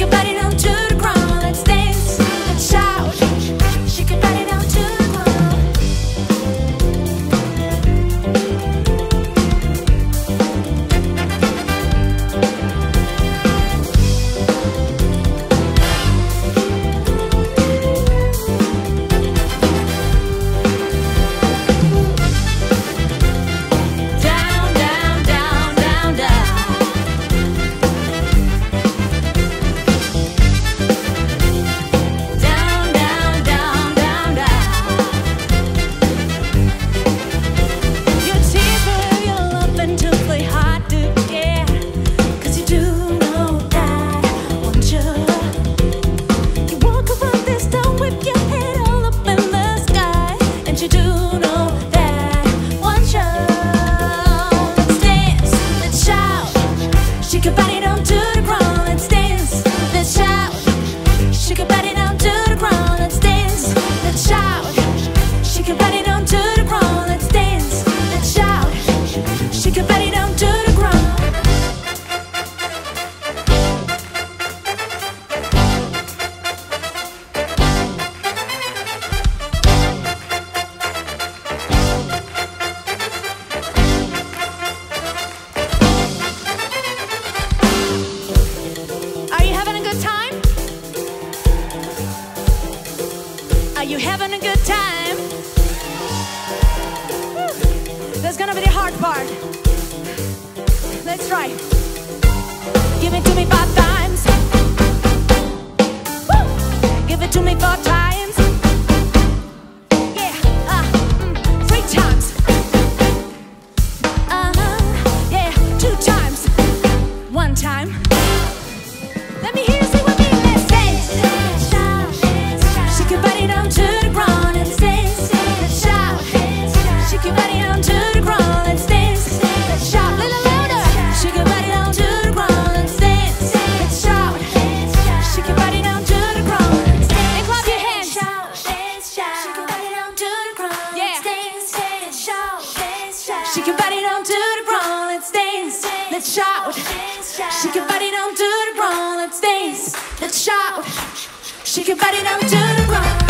think about it. you having a good time? Woo. That's gonna be the hard part. Let's try. Give it to me five times. Woo. Give it to me four times. Let's shout. Shake your body don't do the wrong. Let's dance. Let's shout. Shake your body don't do the wrong.